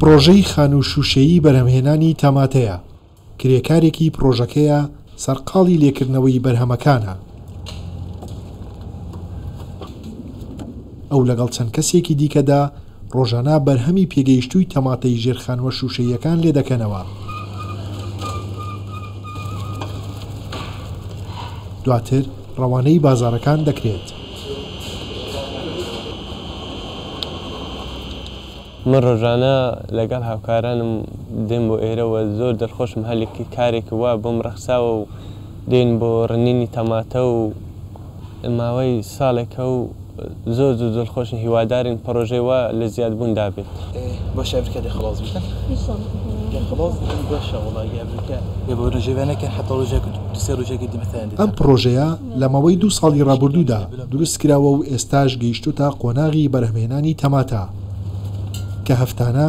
پڕۆژەی خانوو شووشەیی بەرهەمهێنانی تاماتەیە، کرێکارێکی پڕۆژەکەیە سەرقاڵی لێکردنەوەی بەرهەمەکانە، ئەو لەگەڵ چەند کەسێکی دیکەدا ڕۆژانە بەرهەمی پێگەیشتووی تەماتەی ژێرخانووە شووشەییەکان لێدەکەنەوە، دواتر ڕەوانەی بازاڕەکان دەکرێت. من ڕۆژانە لەگەڵ هاوکارانم دێم بۆ ئێرە و زۆر دڵخۆشم، هەلیک کارێکی وا بۆم ڕەخساوە و دێین بۆ ڕنینی تەماتە و. ماوەی ساڵێکە و زۆر زوو دڵخۆشین هیوادارین پڕۆژەی وا لە زیاد بوون دابێت. باشە ئەڤریکا دەی خەڵاس بیکەن؟ گەر خەڵاس بیکەن باشە وەڵا گەر ئەڤریکا بێ بۆ رژێڤە نەکەن حەتا رژێک دو سێ رژێکی دی مەتەلەن دەی ئەم پڕۆژەیە لە ماوەی دوو ساڵی ڕابوردوودا دروست کراوە و ئێستاش گەیشتۆتە قۆناغی بەرهەمهێنانی تەماتە کە هەفتانە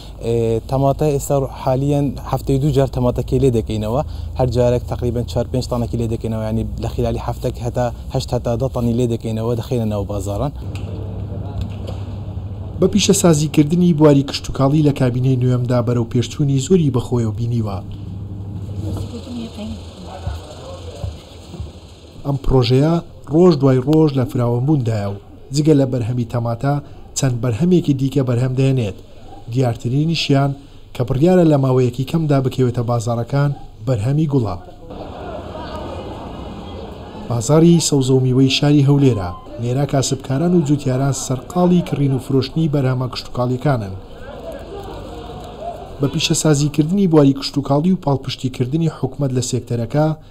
تەماتە ئێستا حالیان هەفتەی دوو جار تەماتەکەی لێ دەکەینەوە هەر جارێک تقریبن چار پێنج تانەکی لێ دەکەینەوە ینی لە خلالی هەفتێک هەتا هە هەتا دە تانی لێ دەکەینەوە دەخینە ناو بازاران. بە پیشەسازیکردنی بواری کشتوکاڵی لە کابینەی نۆیەمدا بەرەو پێشچوونی زۆری بەخۆیەوە بینیوە. ئەم پڕۆژەیە ڕۆژ دوای ڕۆژ لە فراوانبووندایە و جگە لە بەرهەمی تەماتە چەند بەرهەمێکی دیکە بەرهەم دەهێنێت، دیارترینیشیان کە بڕیارە لە ماوەیەکی کەمدا بکەوێتە بازاڕەکان بەرهەمی گوڵە. بازاڕی سەوزە و میوەی شاری هەولێرە، لێرە کاسبکاران و جووتیاران سەرقاڵی کڕین و فرۆشتنی بەرهەمە کشتوکاڵییەکانن، بە پیشەسازیکردنی بواری کشتوکاڵی و پاڵپشتیکردنی حکومەت لە سێکتەرەکە،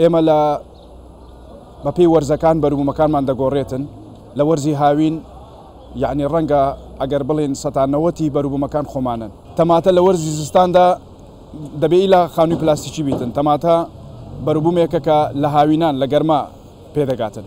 ئێمە لە بە پێی وەرزەکان بەروبومەکانمان دەگۆرێتن لە وەرزی هاوین یەعنی ڕەنگە ئەگەر بڵێن سەتا نەوەتی بەروبومەکان خۆمانن تەماتە لە وەرزی زستاندا دەبێ ئیلا خانووی پلاستیکی بیتن تەماتە بەروبومێکە کە لە هاوینان لە گەرما پێدەگاتن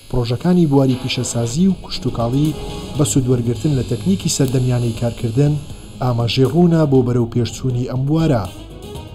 پڕۆژەکانی بواری پیشەسازی و کشتوکاڵی بە سوودوەرگرتن لە تەکنیکی سەردەمیانەی کارکردن، ئاماژەی ڕوونە بۆ بەرەوپێشچوونی ئەم بوارە.